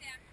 Sam.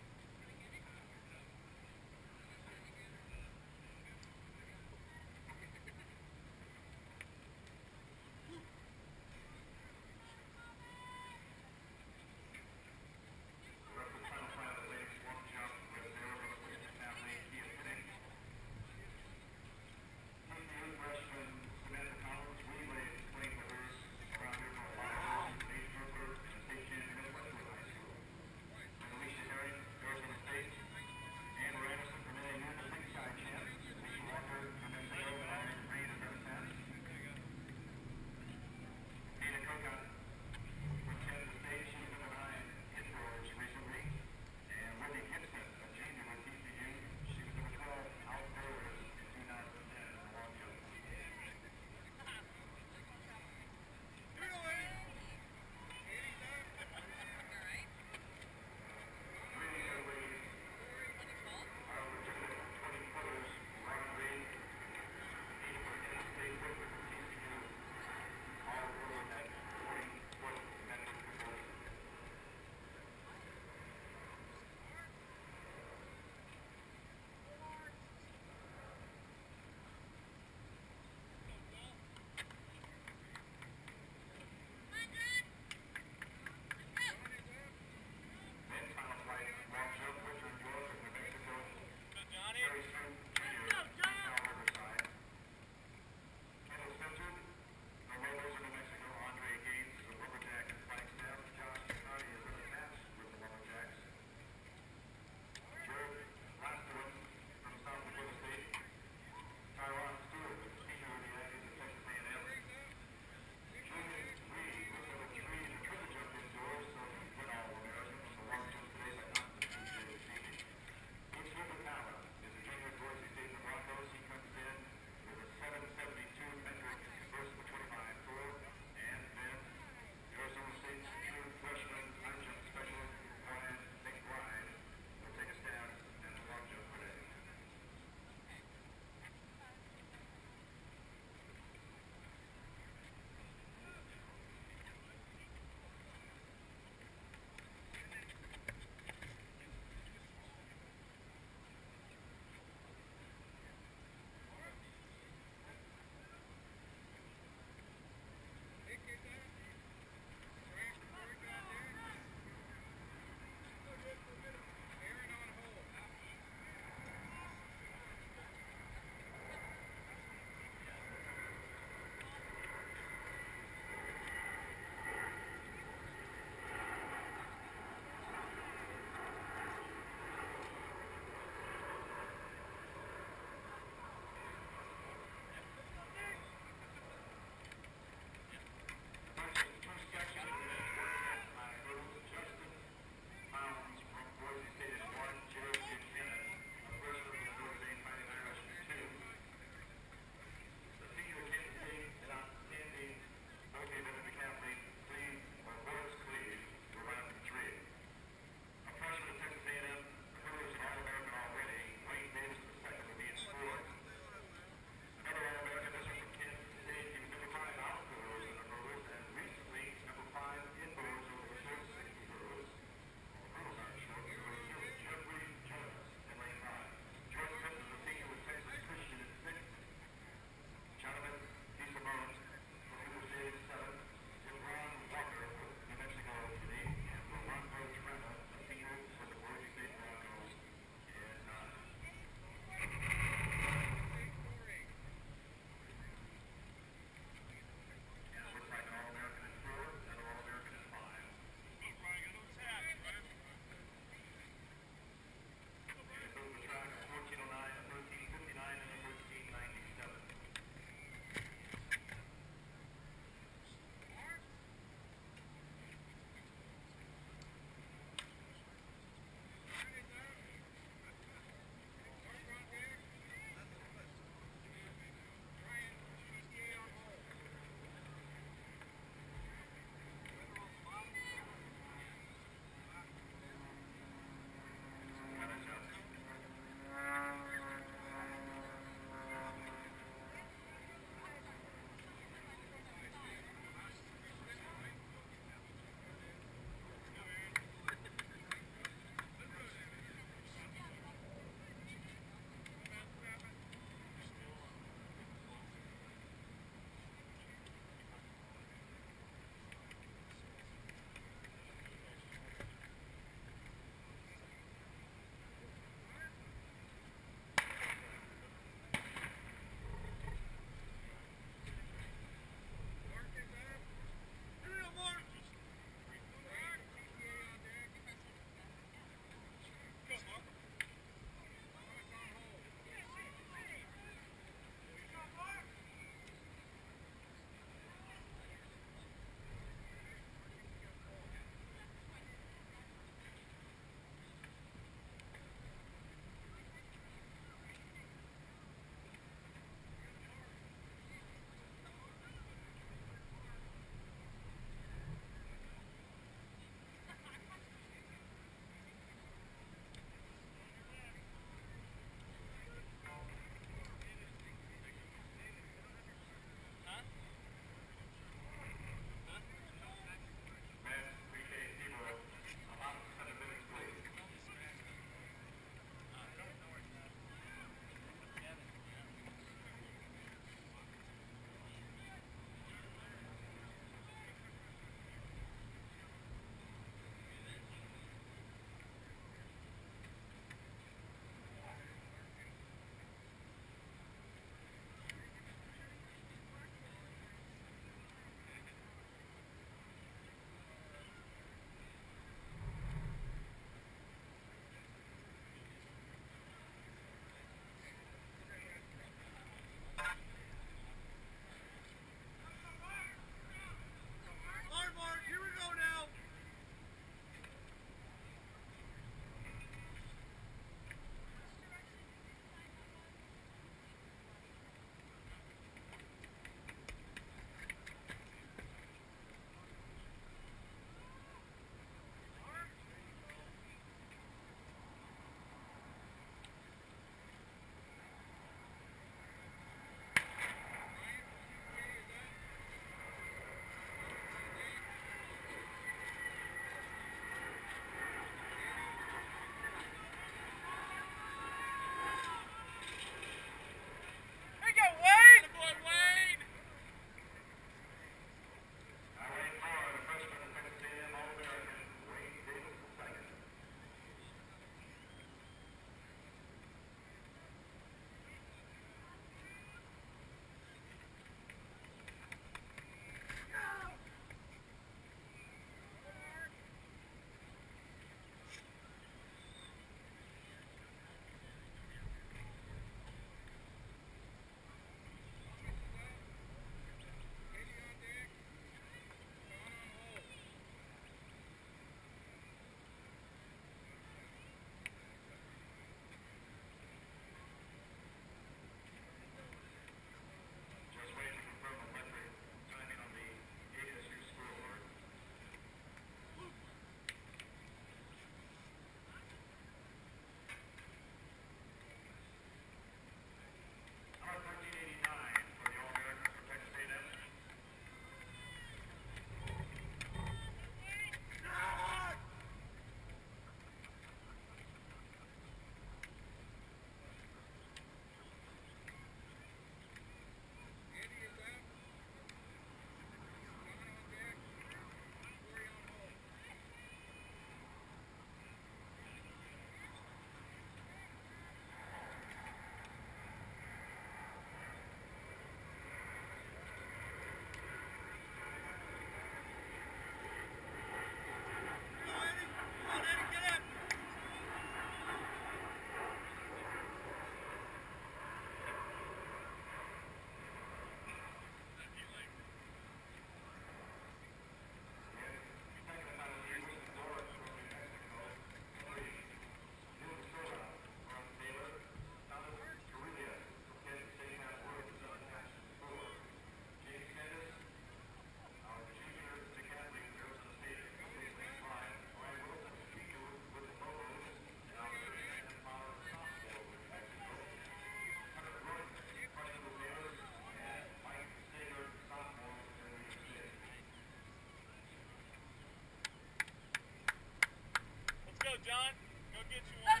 John, go get you one.